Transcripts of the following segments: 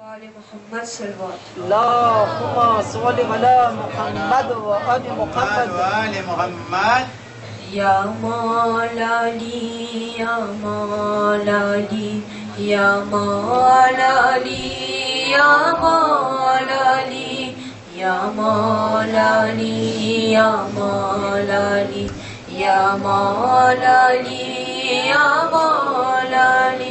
وآل محمد صلوات اللهم صل على محمد وآل محمد. وآل محمد. يا مولاي يا مولاي يا مولاي يا مولاي يا مولاي يا مولاي يا مولاي يا مولاي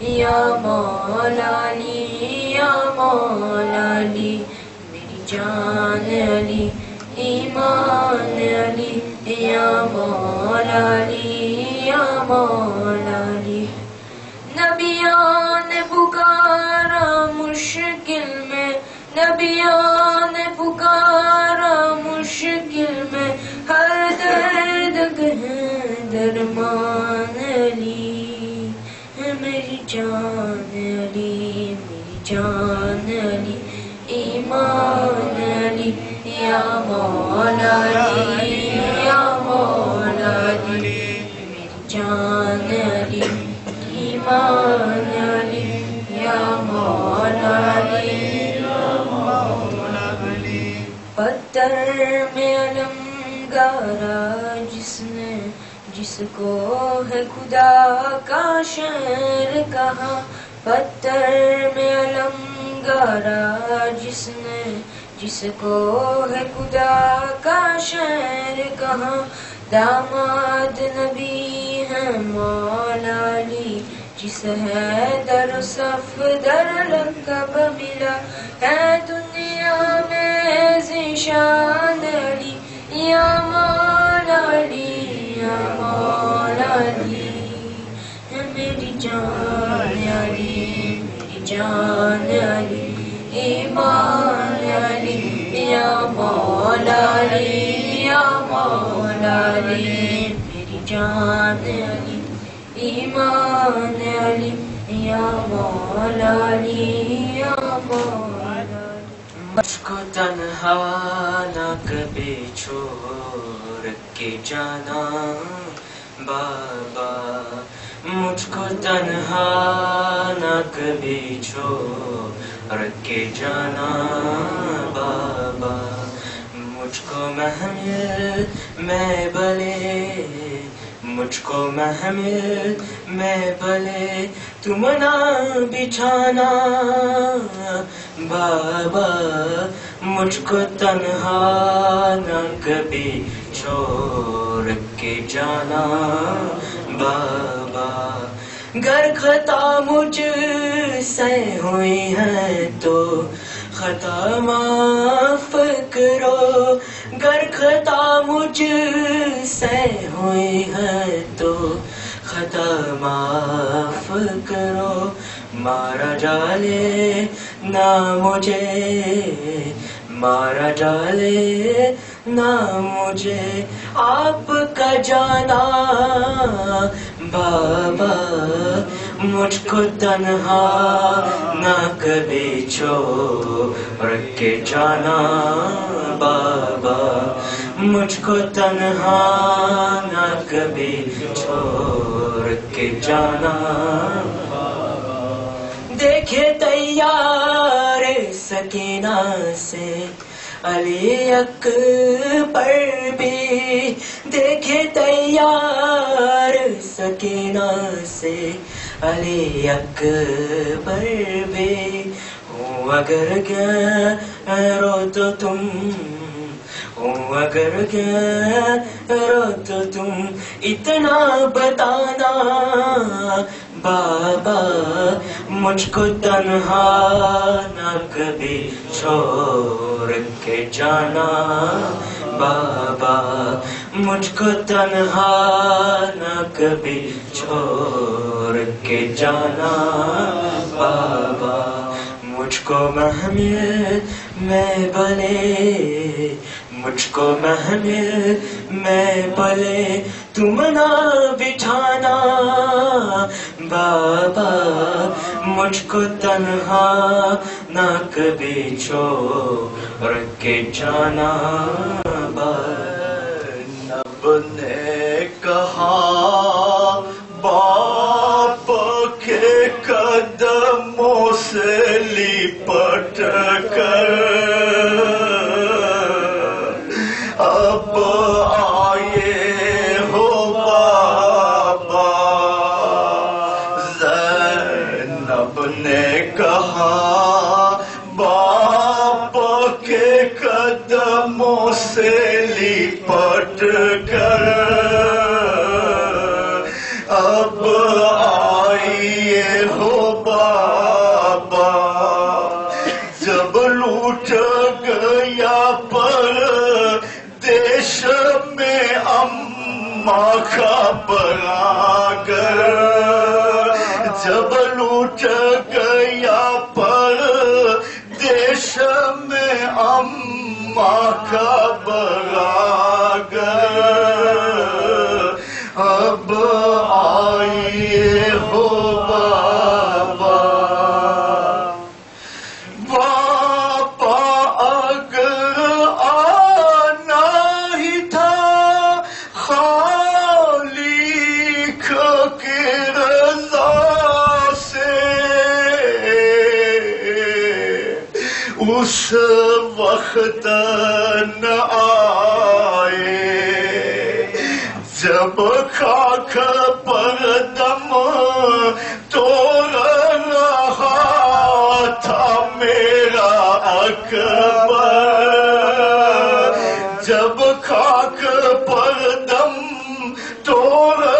یا مولا لی یا مولا لی میری جان علی، ایمان علی، یا مولا علی یا مولا علی نبیان نے پکارا مشکل میں، نبیان نے پکارا جان علی میری جان علی ایمان علی یا مولا علی یا مولا علی میری جان علی ایمان علی یا مولا علی پتھر میں علم گارا جس جس کو ہے خدا کا شہر کہا پتھر میں علم گارا جس نے، جس کو ہے خدا کا شہر کہا داماد نبی ہے مولا علی، جس ہے در صف در لقب ملا۔ ہے دنیا میں ذیشان علی، یا مولا علی میری جان علی میری جان علی ایمان علی یا مولا علی یا مولا علی میری جان علی ایمان علی یا مولا علی یا مولا مجھ کو تنہا نہ کبھی چھوڑ کے جانا بابا مجھ کو تنہا نہ کبھی چھوڑ کے جانا بابا مجھ کو محمل میں بلے مجھ کو محمل میں بلے تم نہ بچھانا بابا مجھ کو تنہا نہ کبھی چھوڑ کے جانا، بابا گر خطا مجھ سے ہوئی ہے تو خطا معاف کرو۔ گر خطا مجھ سے ہوئی ہے تو خطا معاف کرو۔ مارا جالے نہ مجھے۔ مارا جالے نہ مجھے آپ کا جانا۔ بابا، مجھ کو تنہا نہ کبھی چھوڑ کے جانا۔ بابا، مجھ کو تنہا نہ کبھی چھوڑ کے جانا۔ دیکھے تیار سکینہ سے علی اکبر بھی دیکھے تیار سکینہ سے علی اکبر بھی۔ ہوں اگر گرو تو تم، ہوں اگر گرو تو تم اتنا بتانا بابا مجھ کو تنہا نہ کبھی چھوڑ کے جانا۔ بابا مجھ کو تنہا نہ کبھی چھوڑ کے جانا۔ بابا مجھ کو محمل میں بلے، مجھ کو محمل میں بلے، تم نہ بٹھانا۔ بابا، مجھ کو تنہا نہ کبھی چھوڑ کے جانا نب نے کہا باپ کے قدموں سے لیپٹ کر رب نے کہا، باپ کے قدموں سے لیپٹ کر۔ اب آئیے ہو بابا، جب لوٹ گیا پر دیش میں اممہ کا بنا کر جب لوٹ گیا پر اٹھ گیا پر دیش میں اماں کا بڑا گیا اس وقت نہ آئے۔ جب خاک پر دم تو رہا تھا میرا اکبر۔ جب خاک پر دم تو رہا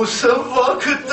Bu sen vakit